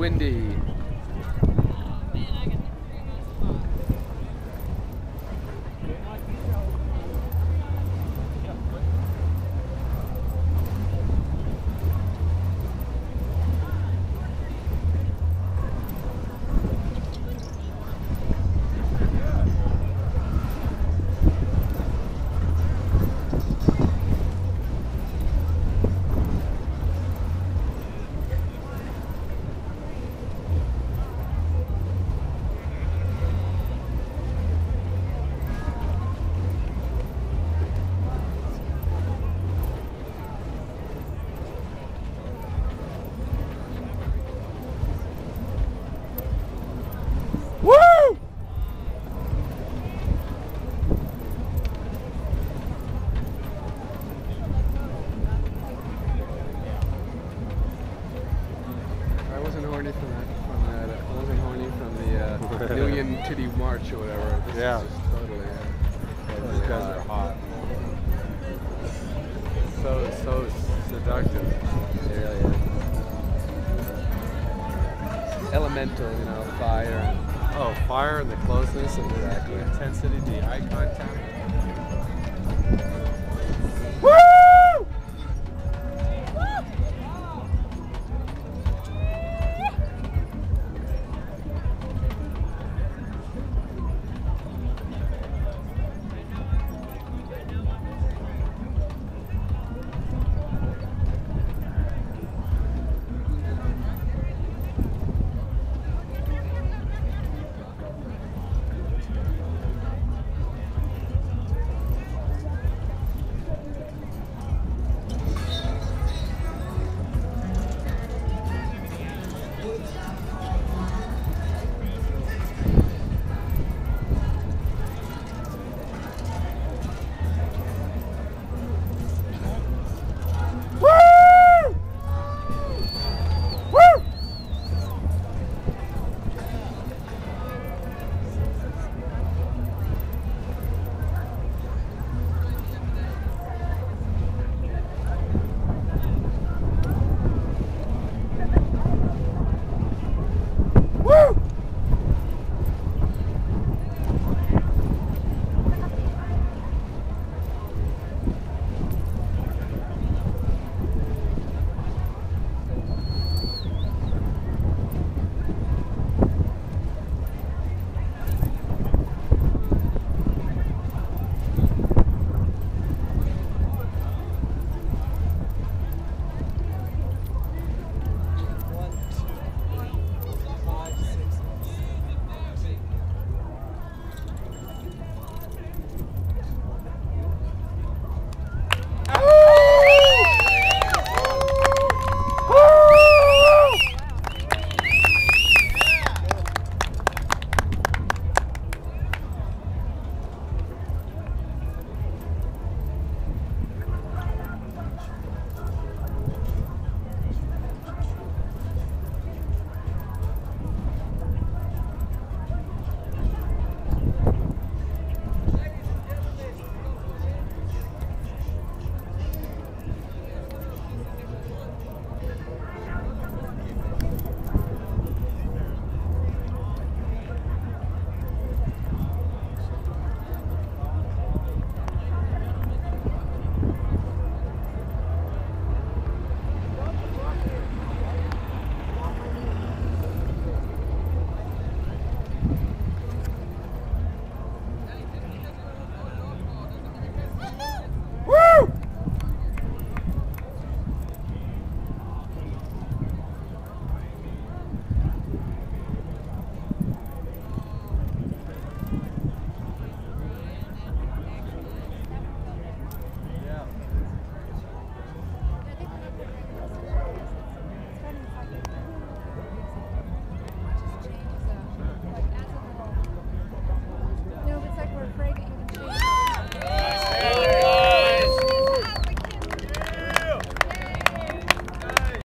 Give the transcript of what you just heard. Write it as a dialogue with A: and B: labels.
A: windy. Horny from that. From that. I wasn't horny from the uh, million titty march or whatever. This
B: Yeah.
A: Totally. Uh, totally
B: These guys are hot. So so seductive.
A: They really is. Elemental, you know, fire.
B: Oh, fire and the closeness and
A: Exactly.
B: the intensity, the eye contact.